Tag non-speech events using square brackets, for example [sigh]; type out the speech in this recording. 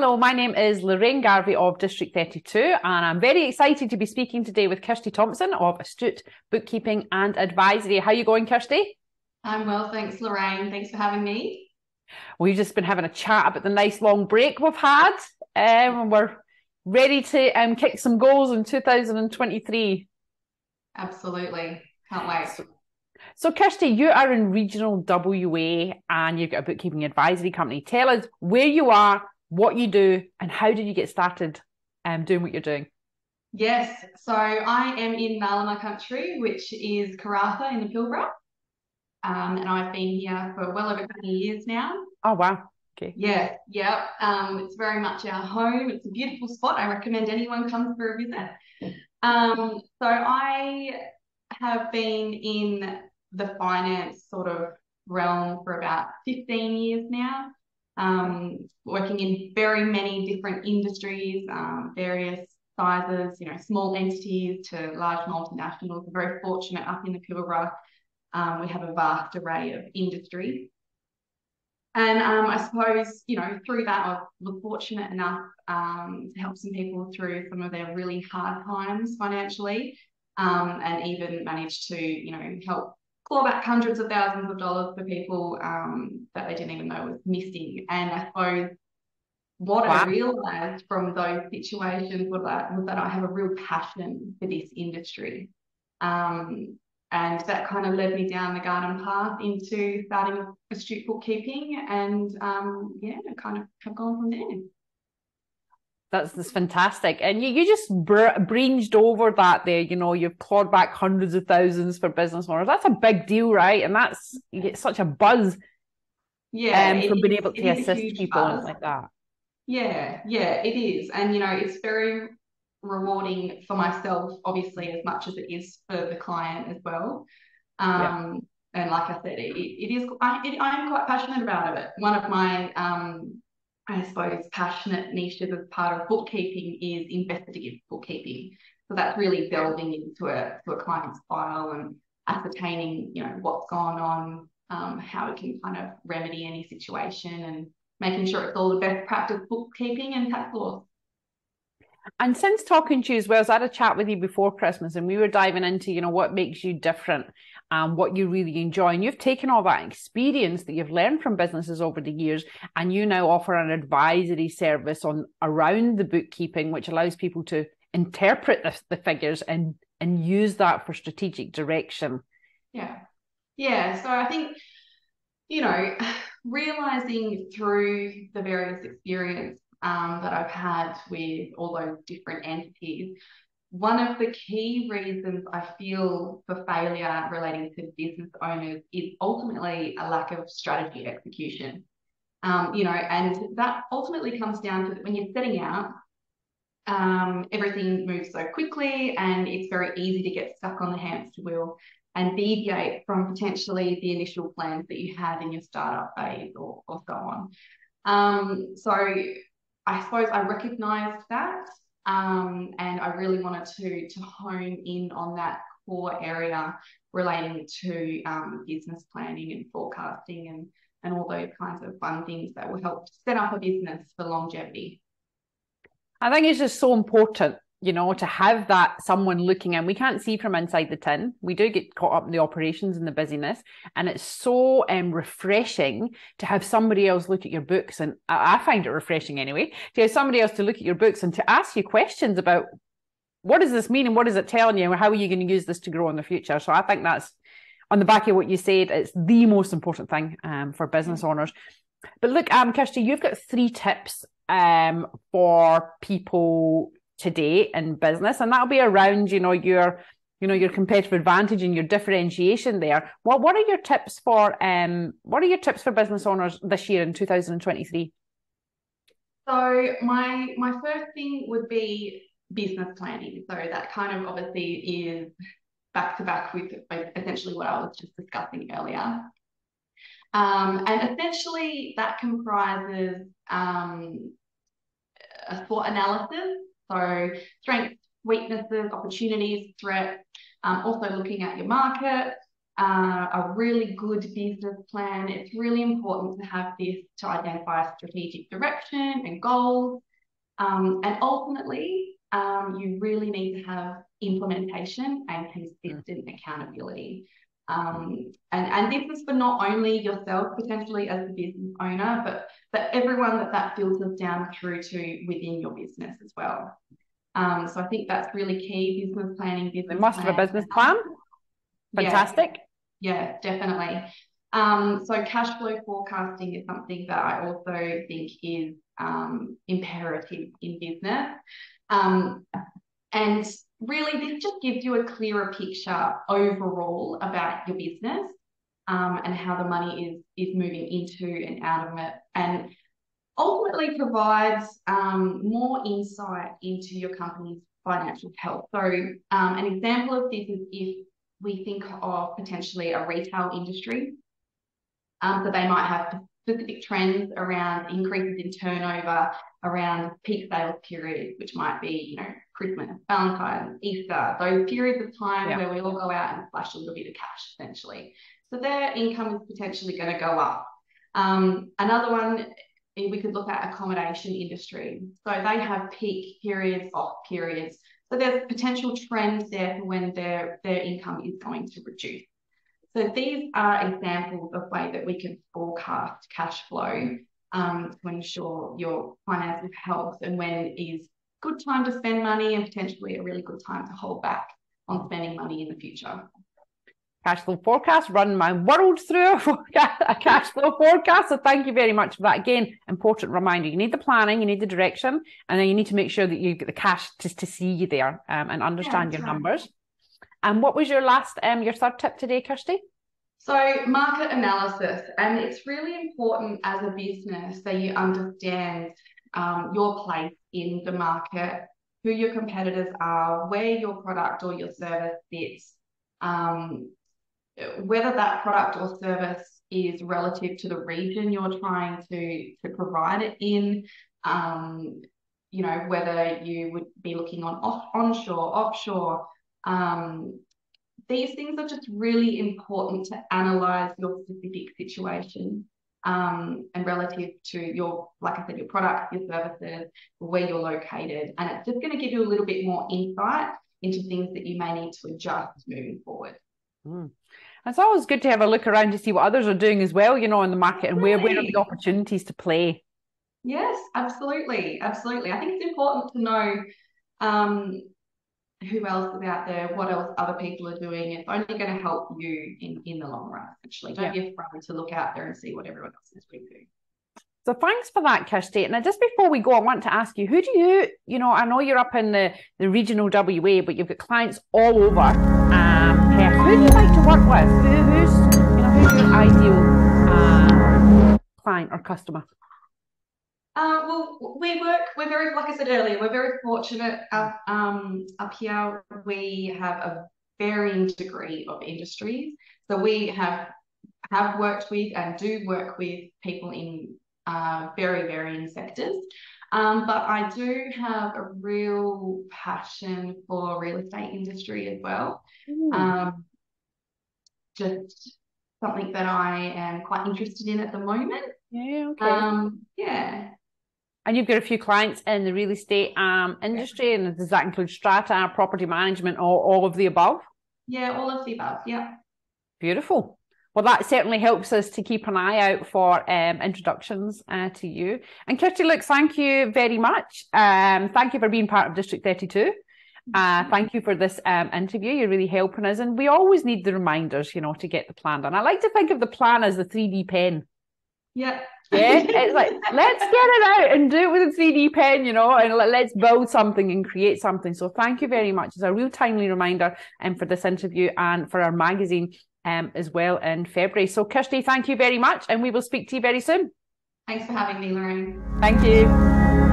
Hello, my name is Lorraine Garvey of District 32, and I'm very excited to be speaking today with Kirsty Thompson of Astute Bookkeeping and Advisory. How are you going, Kirsty? I'm well, thanks, Lorraine. Thanks for having me. We've just been having a chat about the nice long break we've had, um, and we're ready to um, kick some goals in 2023. Absolutely. Can't wait. So, so, Kirsty, you are in regional WA and you've got a bookkeeping advisory company. Tell us where you are, what you do, and how did you get started um, doing what you're doing? Yes, so I am in Ngarluma country, which is Karratha in the Pilbara. Um, and I've been here for well over 20 years now. Oh, wow. Okay. Yeah, yeah. Um, it's very much our home. It's a beautiful spot. I recommend anyone comes for a visit. Um, so I have been in the finance sort of realm for about 15 years now um, working in very many different industries, um, various sizes, you know, small entities to large multinationals. We're very fortunate up in the Pilbara. Um, we have a vast array of industries. And um, I suppose, you know, through that, I was fortunate enough um, to help some people through some of their really hard times financially um, and even managed to, you know, help claw back hundreds of thousands of dollars for people um, that they didn't even know was missing. And I suppose what wow. I realized from those situations was that, was that I have a real passion for this industry. Um, and that kind of led me down the garden path into starting astute bookkeeping and um, yeah, kind of have gone from there. That's, that's fantastic. And you, you just br- breezed over that there, you know, you've clawed back hundreds of thousands for business owners. That's a big deal, right? And that's, you get such a buzz yeah, um, from being able to assist people and like that. Yeah, yeah, it is. And, you know, it's very rewarding for myself, obviously, as much as it is for the client as well. Um, yeah. And like I said, it, it is, I, it, I'm quite passionate about it. One of my um, I suppose, passionate niches as part of bookkeeping is investigative bookkeeping. So that's really delving into a, to a client's file and ascertaining, you know, what's gone on, um, how it can kind of remedy any situation and making sure it's all the best practice bookkeeping and tax. And since talking to you as well, so I had a chat with you before Christmas and we were diving into, you know, what makes you different and what you really enjoy. And you've taken all that experience that you've learned from businesses over the years and you now offer an advisory service on around the bookkeeping, which allows people to interpret the, the figures and and use that for strategic direction. Yeah. Yeah. So I think, you know, [sighs] realizing through the various experience um, that I've had with all those different entities. One of the key reasons I feel for failure relating to business owners is ultimately a lack of strategy execution. Um, you know, and that ultimately comes down to when you're setting out, um, everything moves so quickly and it's very easy to get stuck on the hamster wheel and deviate from potentially the initial plans that you had in your startup phase or, or so on. Um, so I suppose I recognized that um, and I really wanted to, to hone in on that core area relating to um, business planning and forecasting and, and all those kinds of fun things that will help set up a business for longevity. I think it's just so important you know, to have that someone looking in. We can't see from inside the tin. We do get caught up in the operations and the busyness. And it's so um, refreshing to have somebody else look at your books. And I, find it refreshing anyway, to have somebody else to look at your books and to ask you questions about what does this mean and what is it telling you? And How are you going to use this to grow in the future? So I think that's on the back of what you said, it's the most important thing um, for business owners. But look, um, Kirsty, you've got three tips um, for people today in business. And that'll be around you know your you know your competitive advantage and your differentiation there. What what are your tips for um what are your tips for business owners this year in 2023 so my my first thing would be business planning. So that kind of obviously is back to back with essentially what i was just discussing earlier. Um, and essentially that comprises um, a SWOT analysis so strengths, weaknesses, opportunities, threats. um, also looking at your market, uh, a really good business plan. It's really important to have this to identify strategic direction and goals. Um, and ultimately, um, you really need to have implementation and consistent accountability. Um, and, and this is for not only yourself potentially as a business owner, but but everyone that that filters down through to within your business as well. Um, so I think that's really key. Business planning, business. They must plan. have a business plan. Fantastic. Yeah, yeah definitely. Um, so cash flow forecasting is something that I also think is um, imperative in business. Um, and really, this just gives you a clearer picture overall about your business um, and how the money is is moving into and out of it, and ultimately provides um, more insight into your company's financial health. So, um, an example of this is if we think of potentially a retail industry. Um, so they might have specific trends around increases in turnover around peak sales periods, which might be, you know, Christmas, Valentine's, Easter, those periods of time yeah. where we all go out and flash a little bit of cash essentially. So their income is potentially going to go up. Um, another one eh, we could look at accommodation industry. So they have peak periods, off periods. So there's potential trends there for when their, their income is going to reduce. So these are examples of way that we can forecast cash flow um, to ensure your financial health and when is good time to spend money and potentially a really good time to hold back on spending money in the future. Cash flow forecast, run my world through [laughs] a cash flow forecast. So thank you very much for that. Again, important reminder: you need the planning, you need the direction, and then you need to make sure that you get the cash just to see you there um, and understand yeah, your right. numbers. And what was your last, um, your third tip today, Kirsty? So, market analysis, and it's really important as a business that you understand um, your place in the market, who your competitors are, where your product or your service fits, um, whether that product or service is relative to the region you're trying to, to provide it in, um, you know, whether you would be looking on off, onshore, offshore, um, these things are just really important to analyze your specific situation um, and relative to your, like I said, your product, your services, where you're located. And it's just going to give you a little bit more insight into things that you may need to adjust moving forward. Mm. It's always good to have a look around to see what others are doing as well, you know, in the market and where, where are the opportunities to play. Yes, absolutely. Absolutely. I think it's important to know um, who else is out there, what else other people are doing. It's only going to help you in, in the long run, Actually, Don't yeah. be afraid to look out there and see what everyone else is doing. So thanks for that, Kirsty. And just before we go, I want to ask you, who do you, you know, I know you're up in the, the regional WA, but you've got clients all over um, Who do you like to work with? Who, who's, you know, who's your ideal uh, client or customer? Uh, well, we work, we're very, like I said earlier, we're very fortunate up, um, up here. We have a varying degree of industries. So we have have worked with and do work with people in uh, very varying sectors. Um, but I do have a real passion for real estate industry as well. Um, just something that I am quite interested in at the moment. Yeah, okay. Um, yeah. And you've got a few clients in the real estate um, industry, and does that include strata, property management, or all of the above? Yeah, all of the above. Yeah. Beautiful. Well, that certainly helps us to keep an eye out for um, introductions uh, to you. And Kirsty, look, thank you very much. Um, thank you for being part of District 32. Uh, thank you for this um, interview. You're really helping us. And we always need the reminders, you know, to get the plan done. I like to think of the plan as the 3D pen. Yeah. Yeah. It's like, let's get it out and do it with a 3D pen, you know, and let's build something and create something. So thank you very much. It's a real timely reminder um, for this interview and for our magazine um, as well in February. So Kirsty, thank you very much. And we will speak to you very soon. Thanks for having me, Lorraine. Thank you.